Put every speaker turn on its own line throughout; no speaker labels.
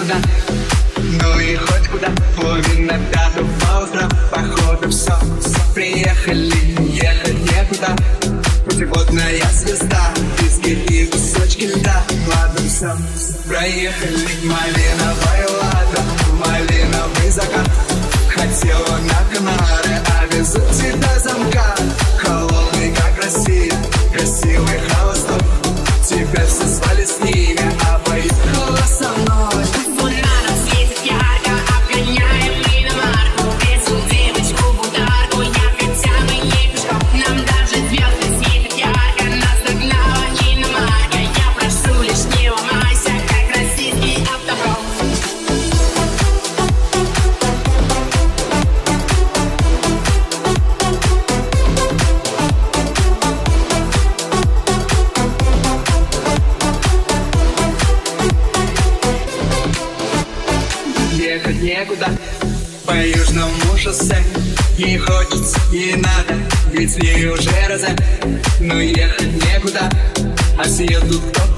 куда. Ну и хоть куда Плывем на пятом поздно Походу все, все приехали Ехать некуда. Путеводная звезда Диски и кусочки льда. Ладно, все, все проехали Малиновая лада Малиновый закат. Хотела на Канары А везут тебя замка. Холодный, как Россия Красивый холосток. Тебя все звали с ними, а
железо Ну и
ехать некуда А съедут кто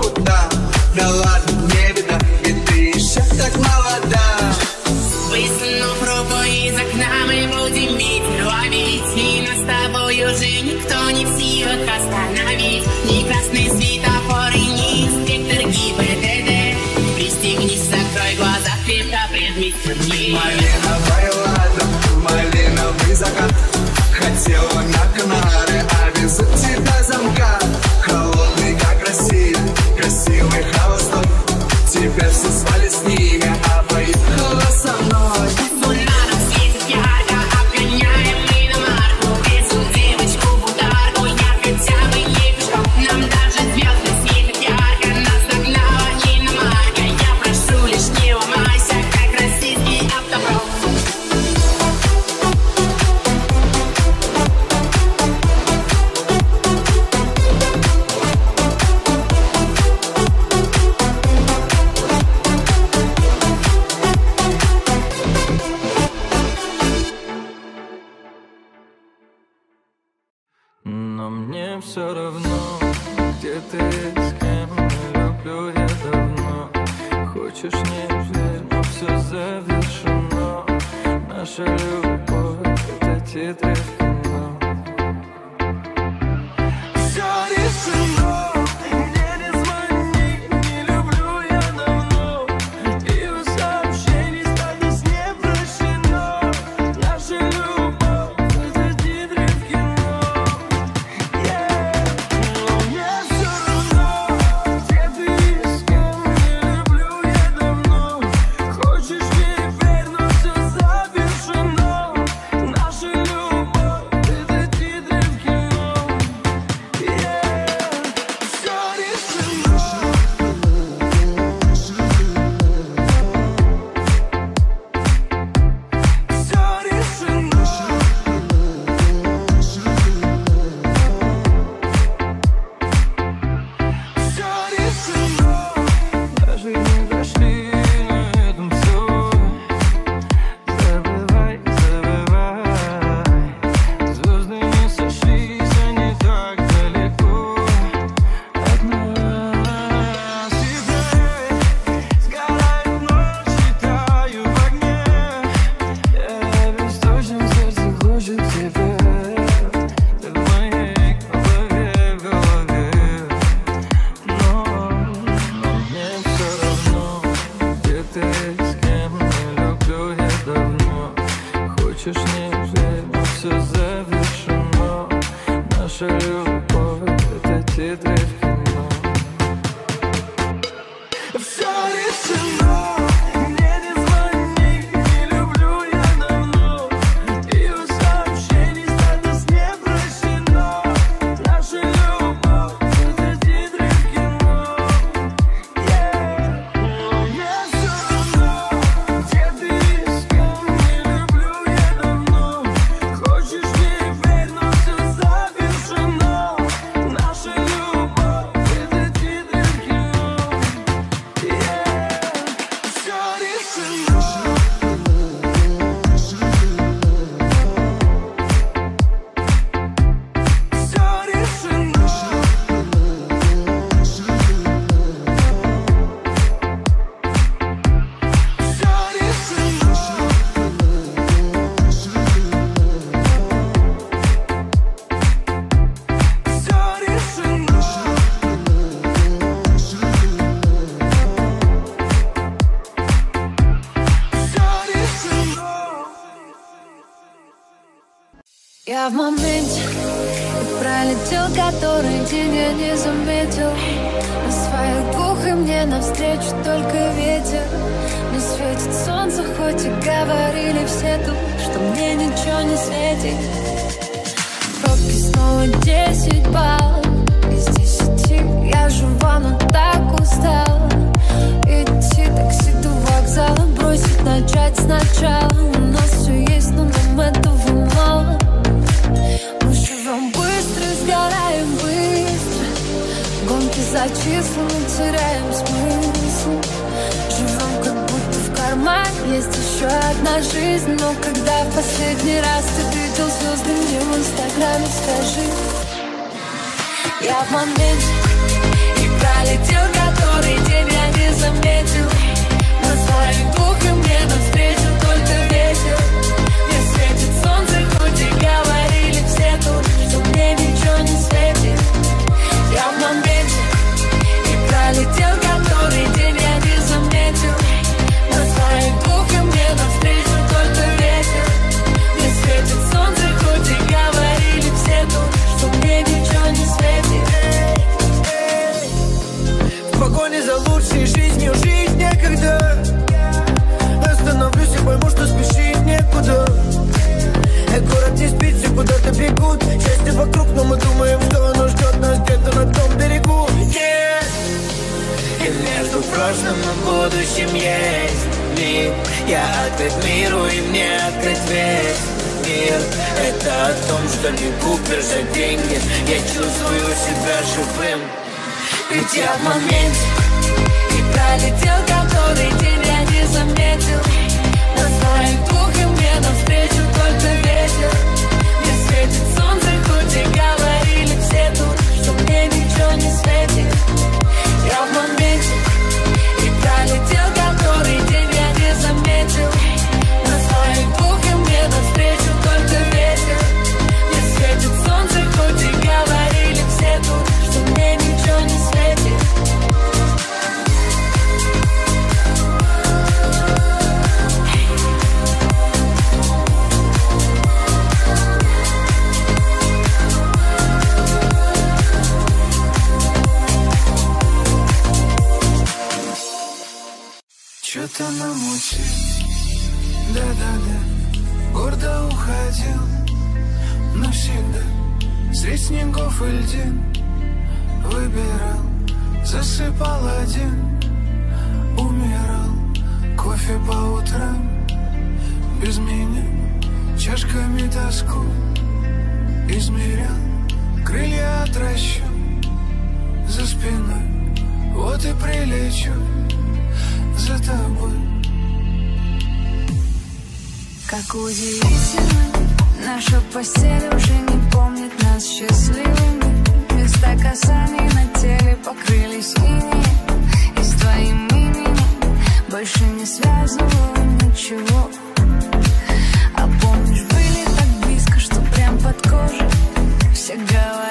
В
моменте и пролетел, который день я не заметил. На своих гух и мне навстречу только ветер. Не светит солнце, хоть и говорили все тут Что мне ничего не светит. Пробки снова десять баллов Из десяти я жива, но так устала Идти такси до вокзала Бросить, начать сначала Гонки за числами теряем смысл? Живем как будто в кармане. Есть еще одна жизнь Но когда в последний раз ты видел звезды Мне в инстаграме скажи. Я в моменте И пролетел который день я не заметил. На своих двух и мне навстречу только ветер. Не светит солнце, хоть и говорили все тут Что мне ничего не светит. Я в моменте пролетел который день я не заметил. На своих и мне навстречу только ветер. Не светит солнце, хоть и говорили все тут Что мне ничего не светит.
В погоне за лучшей жизнью жить некогда. Остановлюсь и пойму, что спешить некуда. Э, Город не спит, все куда-то бегут. Счастье вокруг, но мы думаем, что оно ждет нас где-то на том берегу. Yeah. Между прошлым и будущим есть миг Я открыт миру и мне открыт весь мир. Это о том, что не купишь за деньги. Я чувствую себя живым.
Ведь я в моменте И пролетел который день я не заметил. На своих двух и мне навстречу только ветер. Не светит солнце, хоть и говорили все тут Что мне ничего не светит. Я в моменте пролетел который день я не заметил. На своих двух и мне навстречу только ветер. Не светит солнце, хоть и говорили все тут Что мне ничего не светит
Что-то намутил, да-да-да Гордо уходил навсегда. Средь снегов и льдин Выбирал, засыпал один Умирал, кофе по утрам Без меня, чашками тоску Измерял, крылья отращу За спиной, вот и прилечу за тобой
Как удивительно, наша постель уже не помнит нас счастливыми. Места касаний на теле покрылись инеем, и с твоим именем больше не связываю ничего. А помнишь, были так близко, что прям под кожей Все говорили,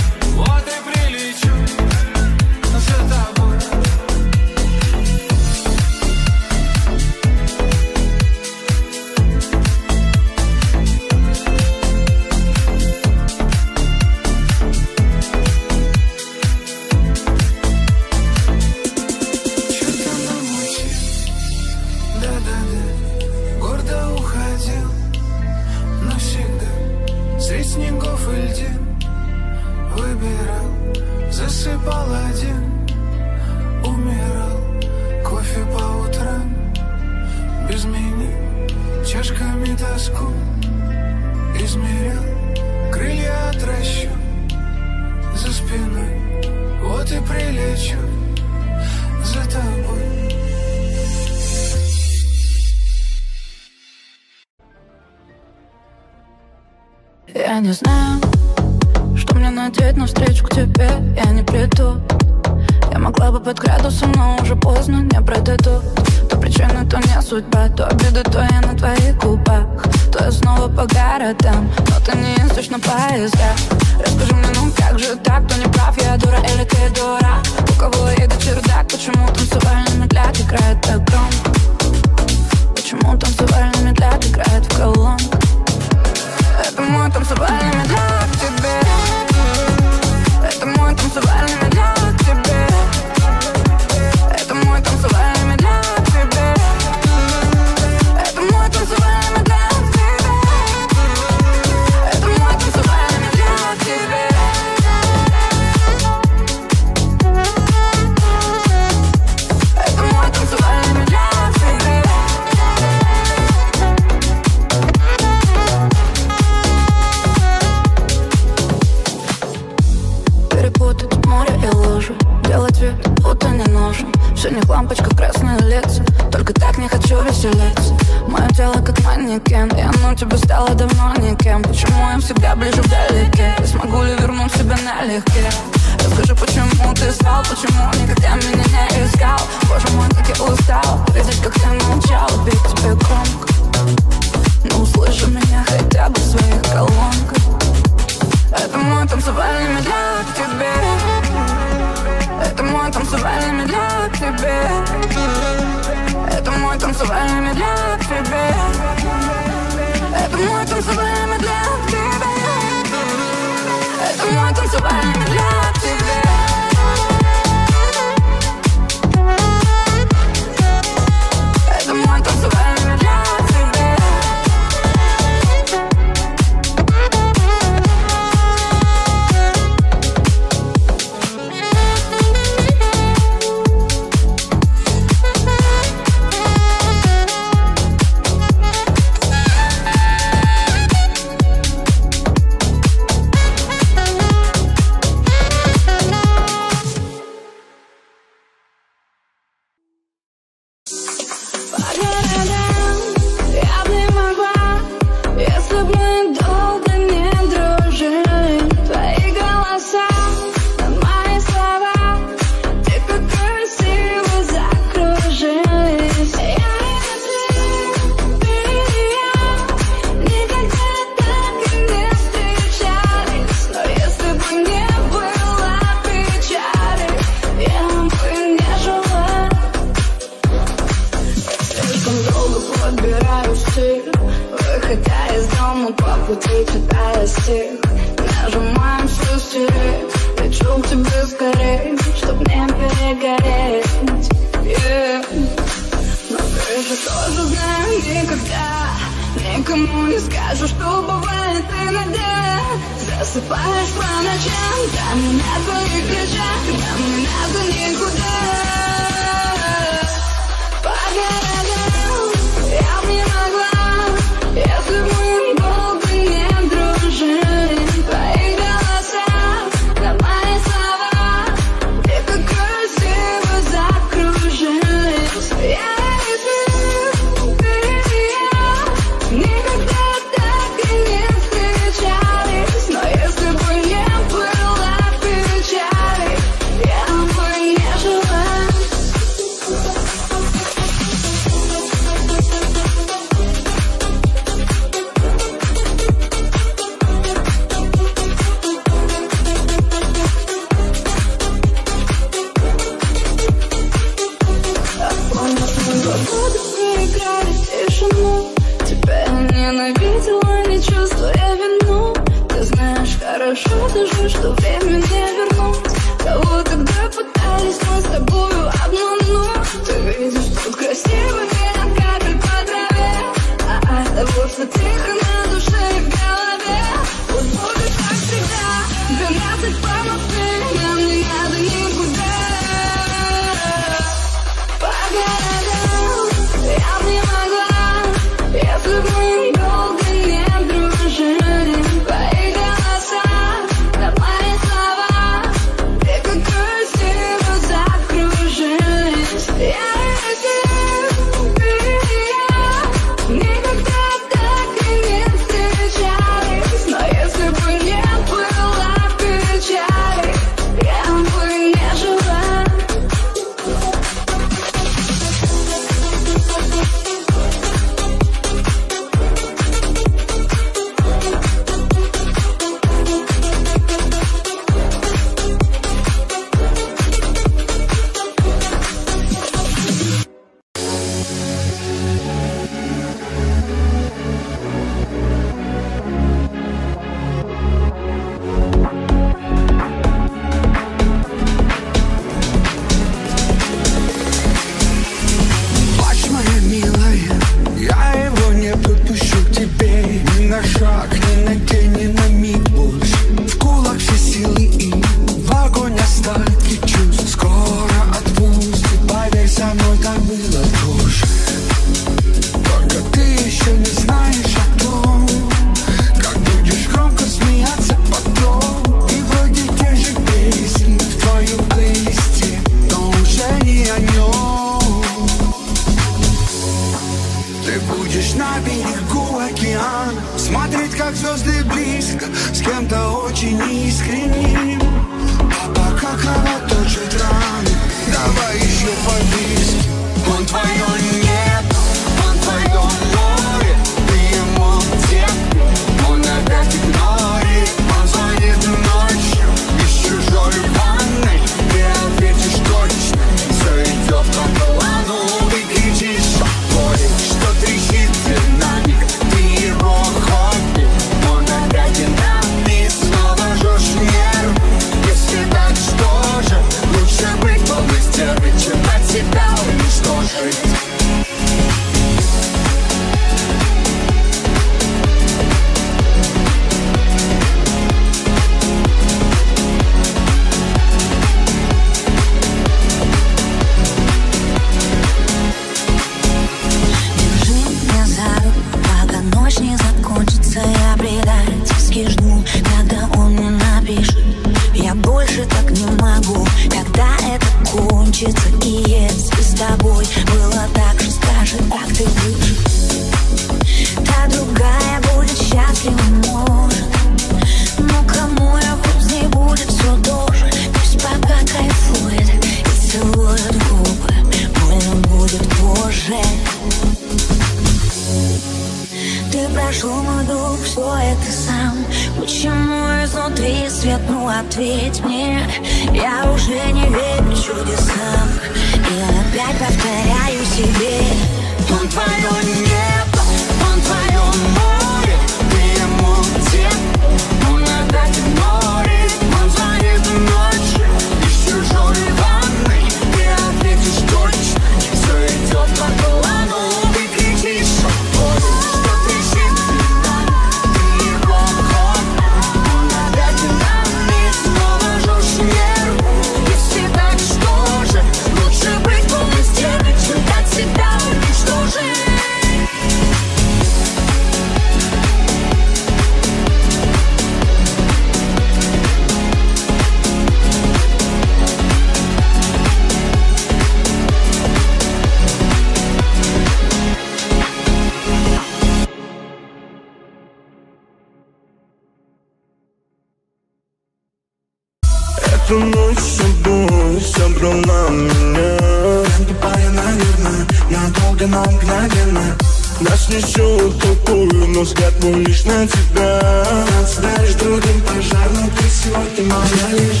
мгновенно.
Нас несет такую, но взгляд мой лишь на тебя.
Знаешь, другим пожар, но ты сегодня моя лишь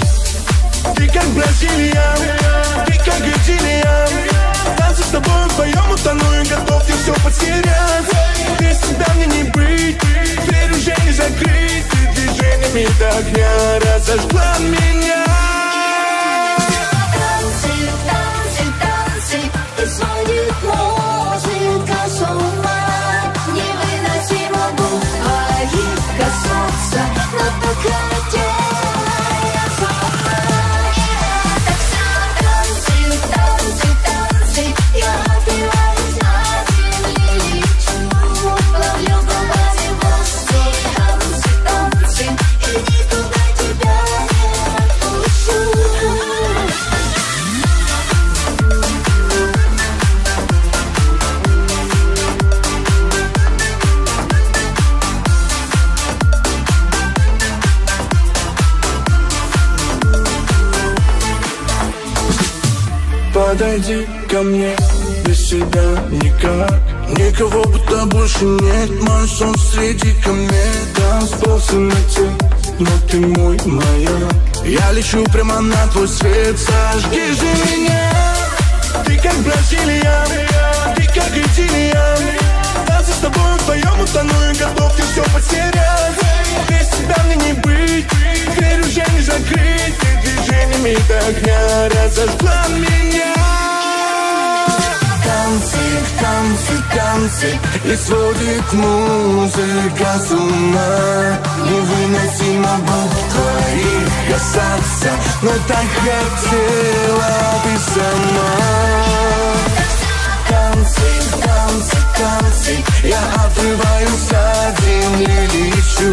Ты как Бразилия, ты как Гатилия Танцы с тобой вдвоем утону и готов я все потерять. Без тебя мне не быть, дверь уже не закрыть. Ты движениями до огня разожгла меня. Go! мне без себя никак. Никого будто больше нет. Мой сон среди комет, Да, спал в но ты мой, моя. Я лечу прямо на твой свет. Сожги же меня. Ты как Бразилия Ты как идиллия Танцы с тобой вдвоем утону И готов ты все потерять. Без тебя мне не быть. Дверь уже не закрыть. Ты движениями огня. Разожгла меня танцы, танцы, танцы. И сводит музыка с ума. Невыносимо будет твоих касаться. Но так хотела ты сама. Танцы, танцы, танцы. Я отрываюсь от земли, лечу.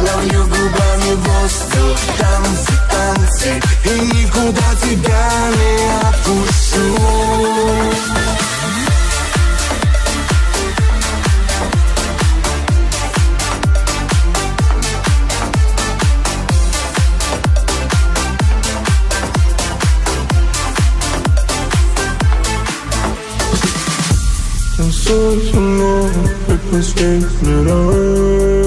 Ловлю губами воздух. Танцы, танцы. И никуда тебя не отпущу Сужено, как последний раз Сужено,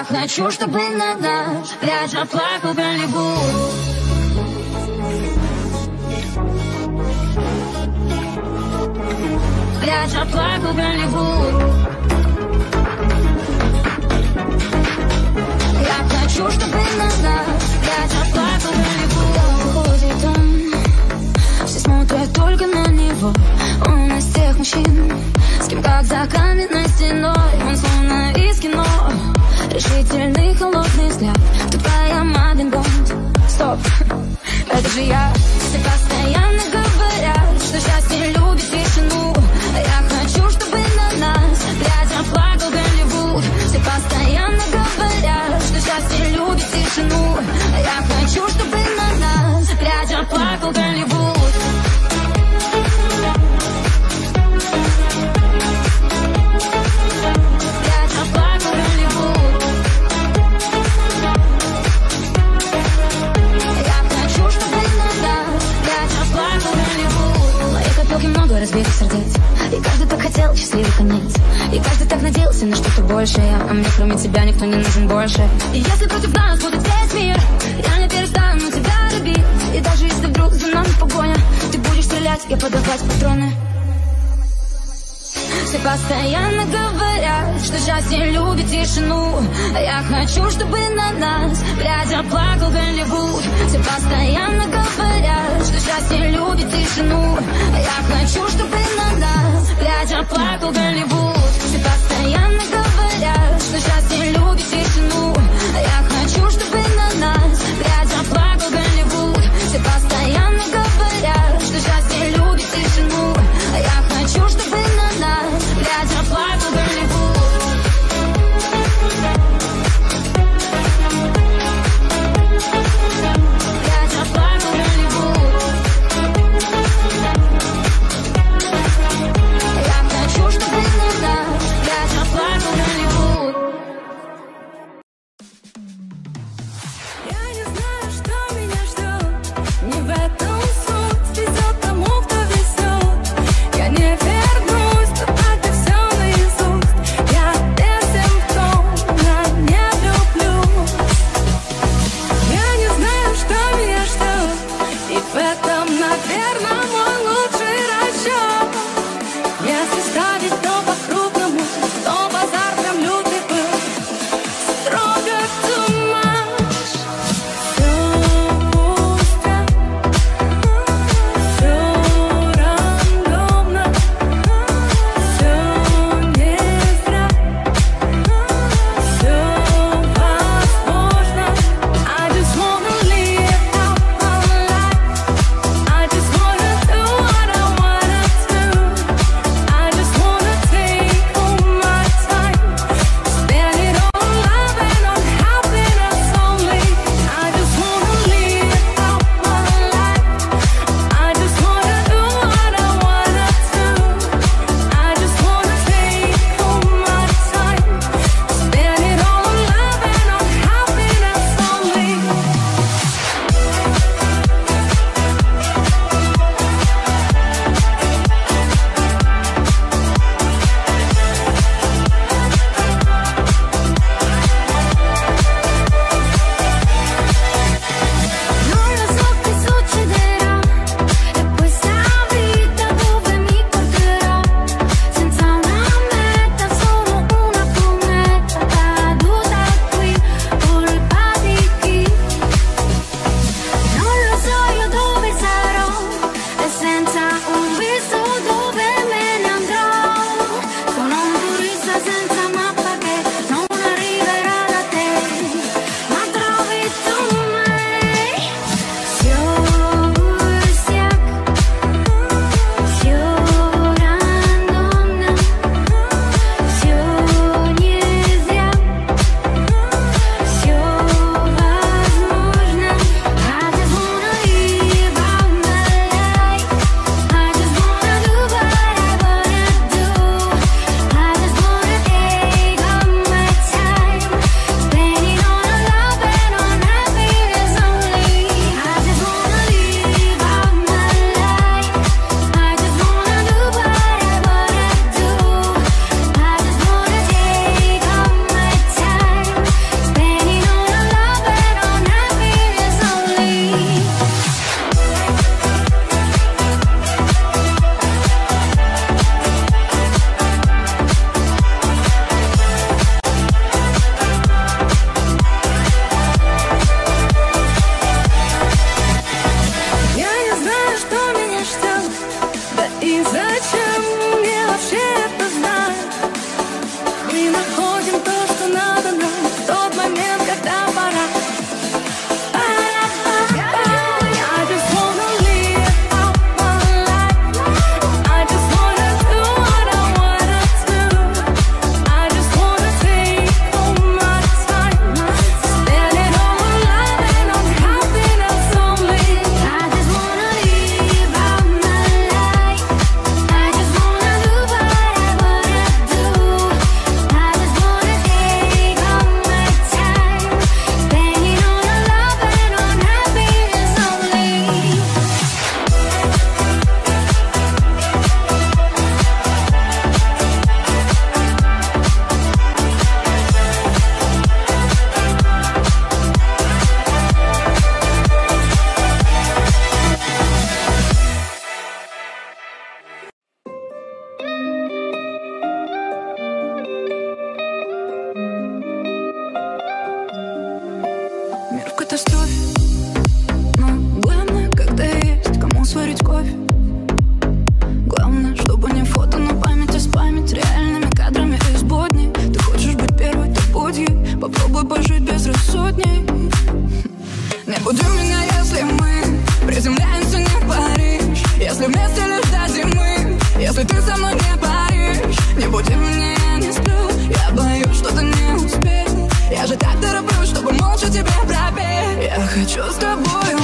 Я
хочу, чтобы на наш пляж оплакал Голливуд Пляж оплакал Голливуд Я хочу, чтобы на наш пляж оплакал Голливуд только на него. Он из тех мужчин, с кем как за каменной стеной. Он словно из кино. Решительный холодный взгляд. Тут твоя Мадлен Бонд Стоп, это же я. Все постоянно говорят Что счастье любит тишину. А я хочу, чтобы на нас Глядя плакал Голливуд. Все постоянно говорят Что счастье любит тишину. А я хочу, чтобы на нас Глядя плакал Голливуд разбитых сердец. И каждый так хотел счастливый конец И каждый так надеялся на что-то большее. А мне кроме тебя никто не нужен больше. И если против нас будет весь мир Я не перестану тебя любить. И даже если вдруг за нами погоня Ты будешь стрелять
и
подавать патроны все постоянно говорят, что счастье любит тишину. А я хочу, чтобы на нас глядя плакал Голливуд. Все постоянно говорят, что счастье любит тишину. А я хочу, чтобы на нас глядя плакал Голливуд. Все постоянно говорят, что счастье любит тишину. А я
так тороплю, чтобы молча тебе пробить. Я хочу с тобой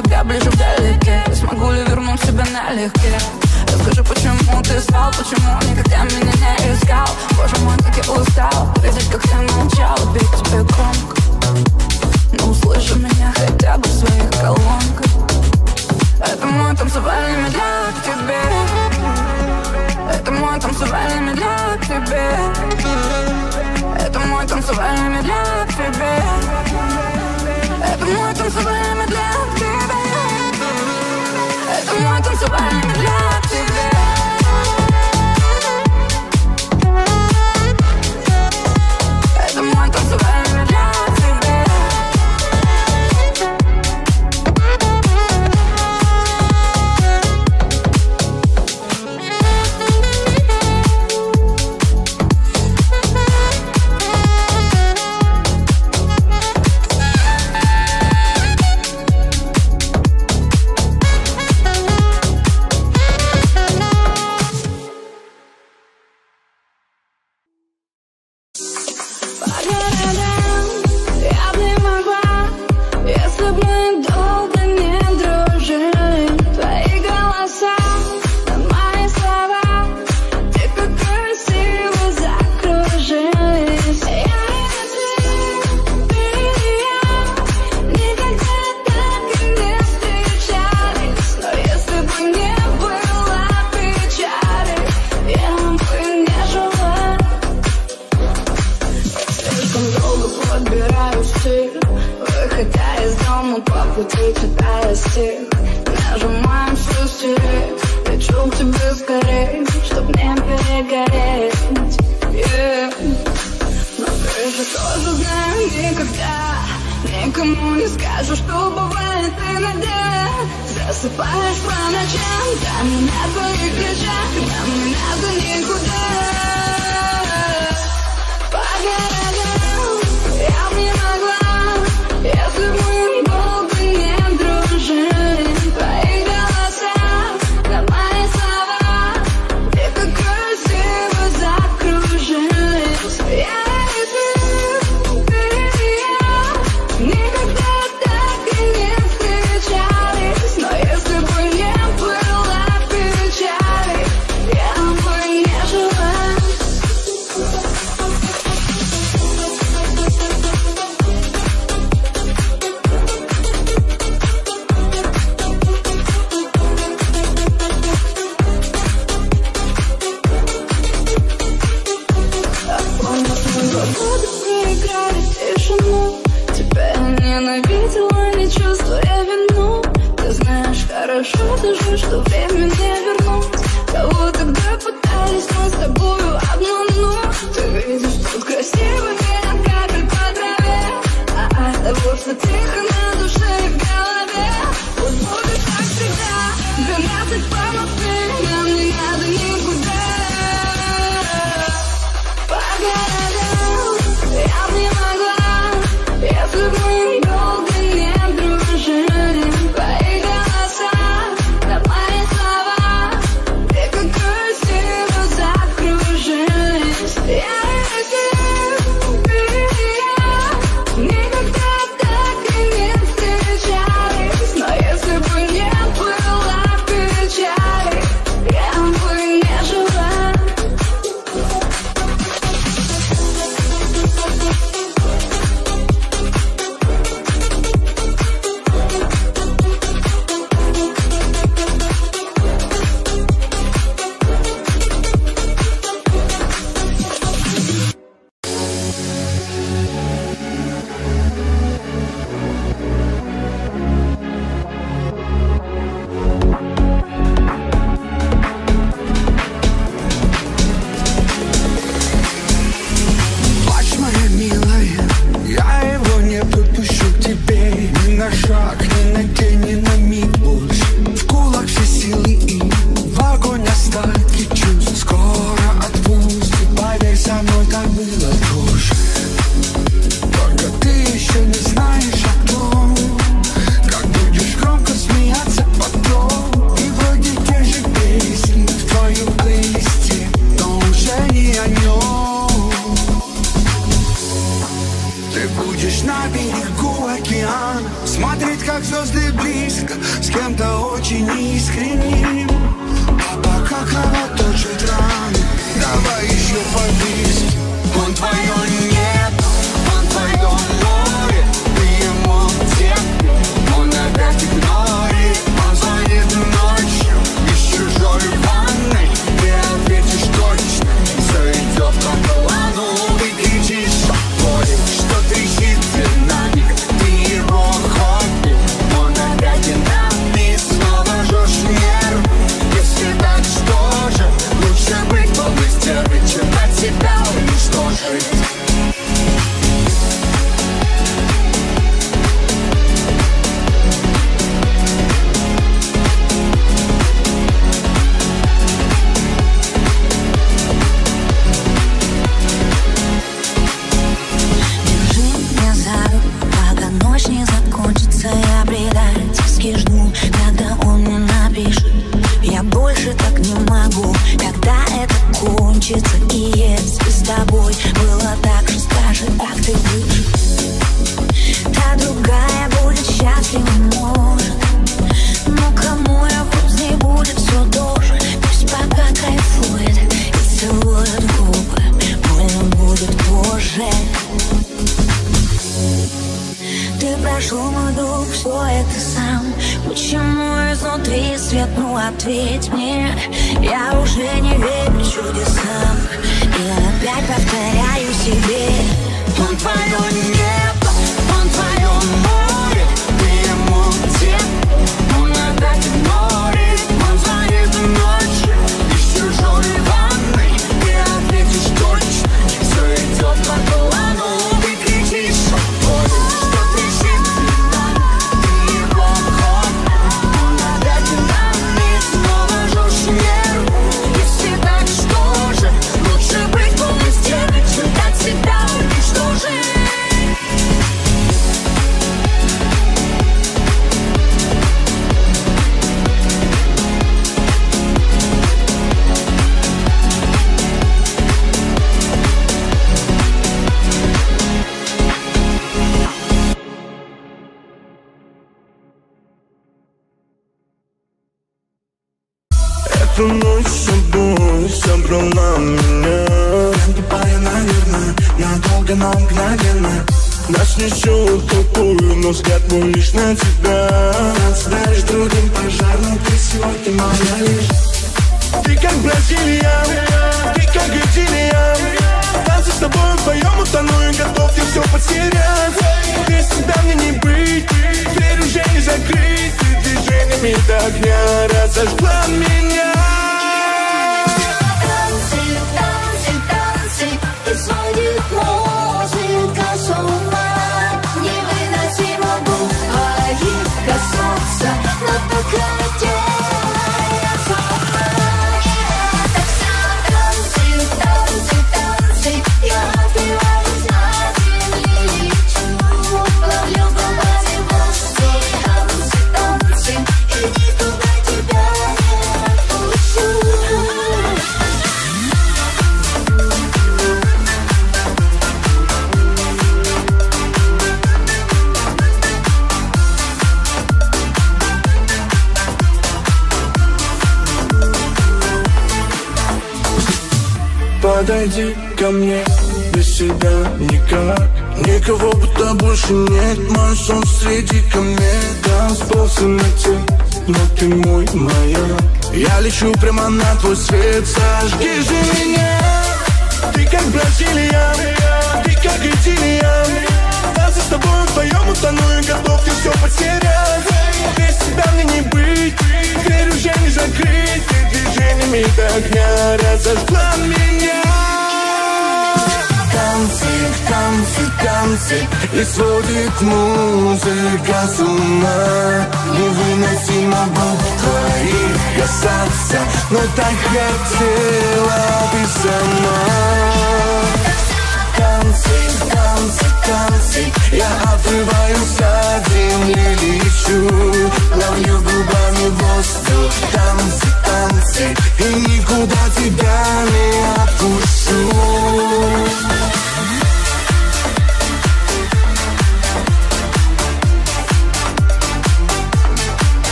Почему я всегда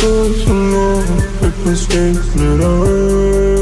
source of love, if we stay split.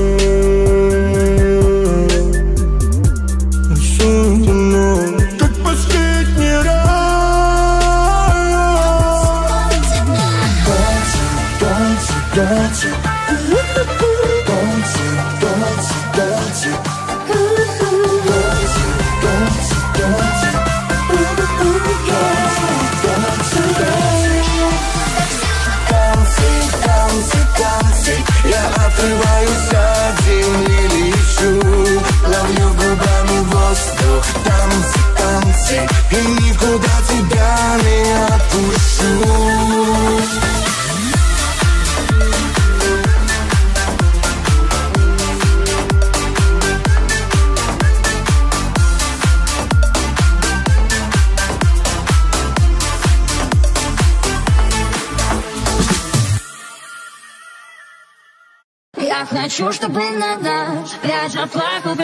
já flaco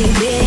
you
did.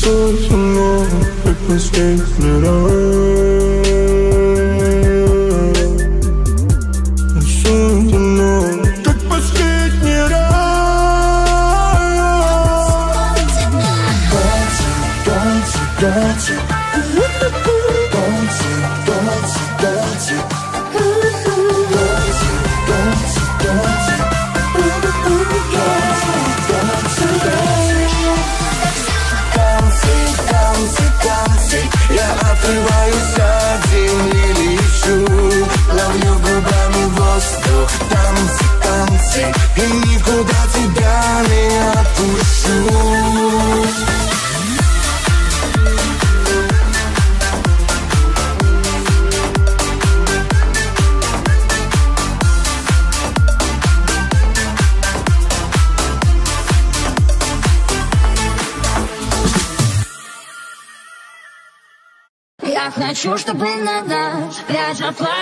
Source unknown, frequency split away хочу, чтобы на
нас пляж оплатил.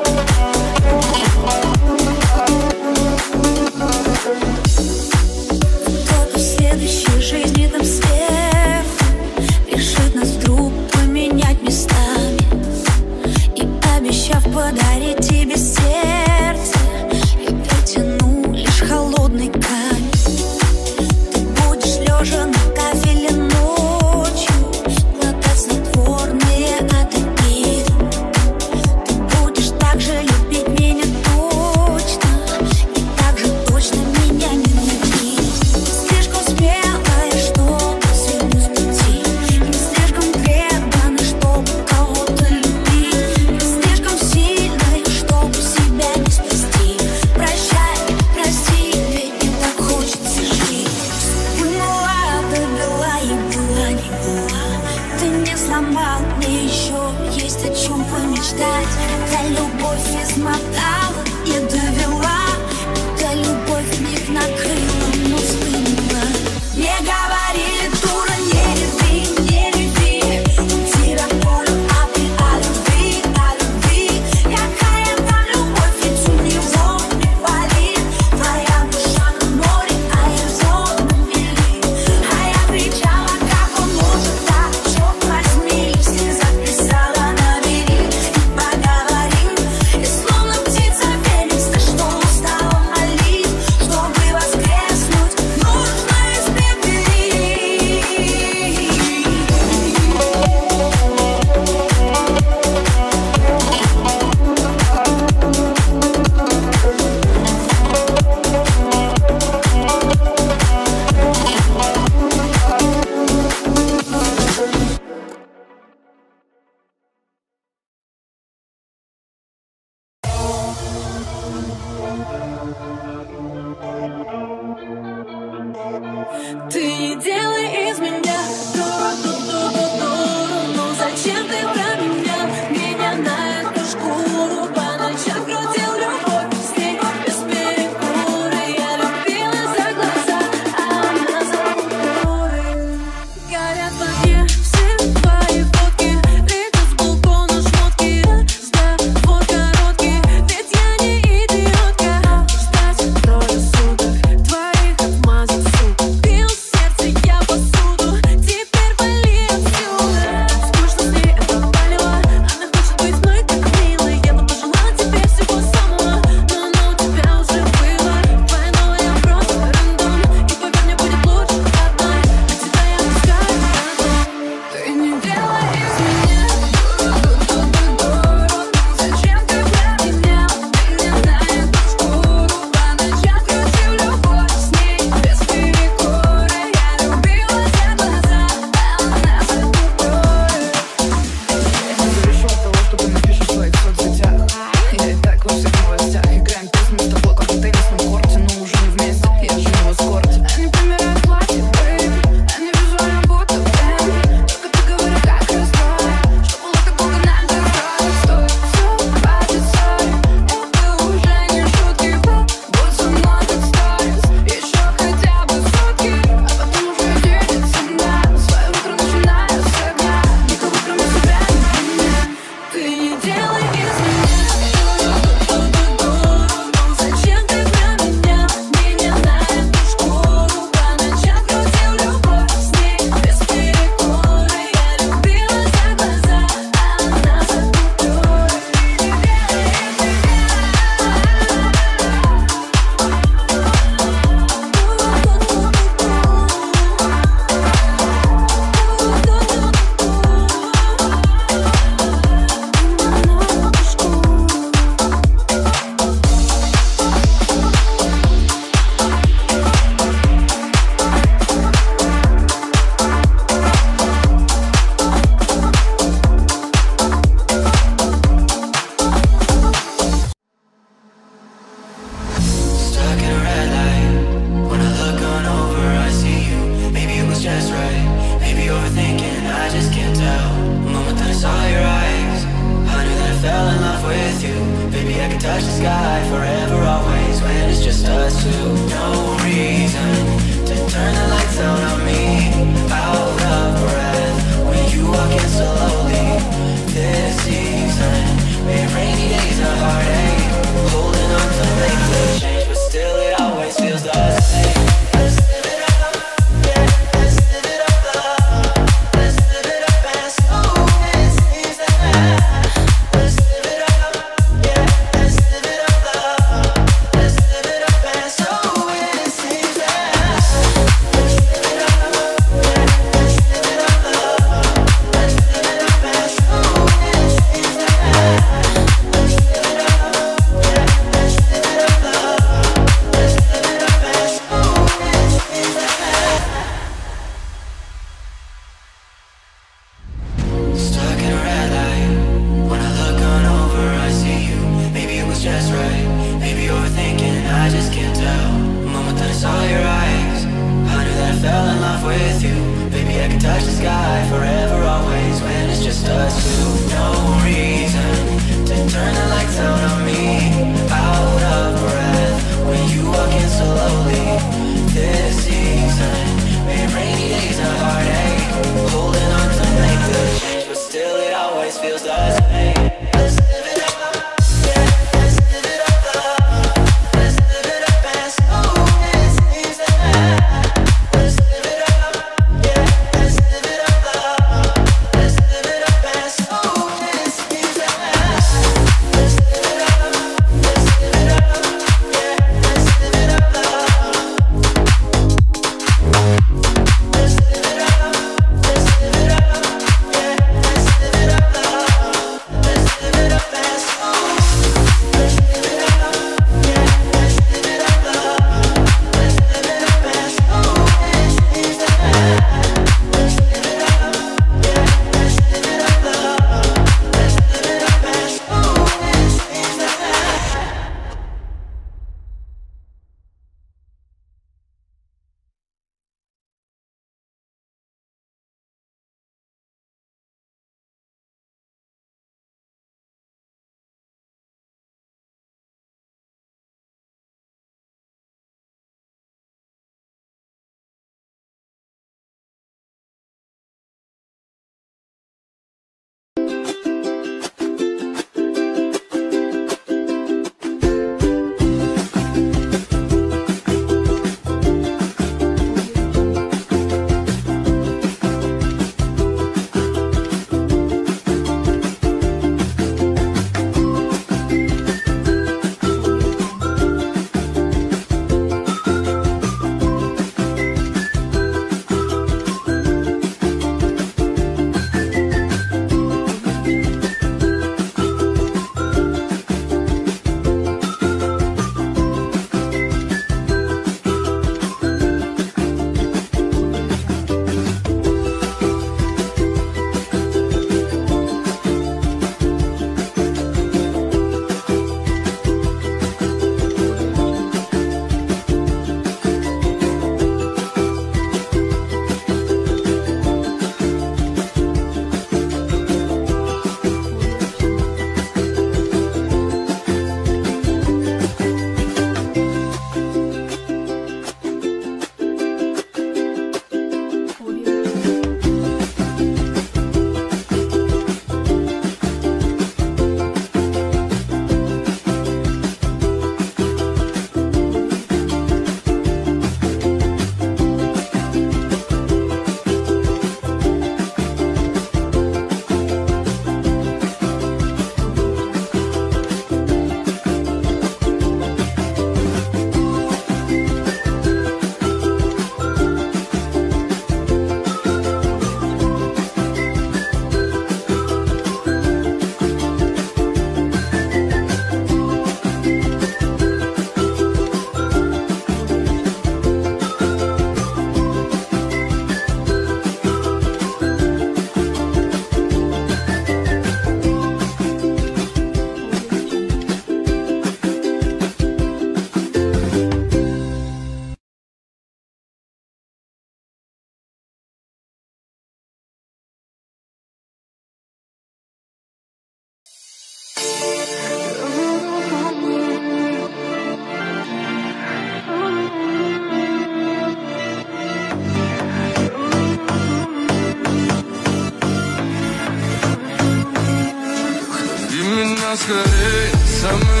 summer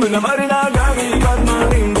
Мы наварены ногами под маримбу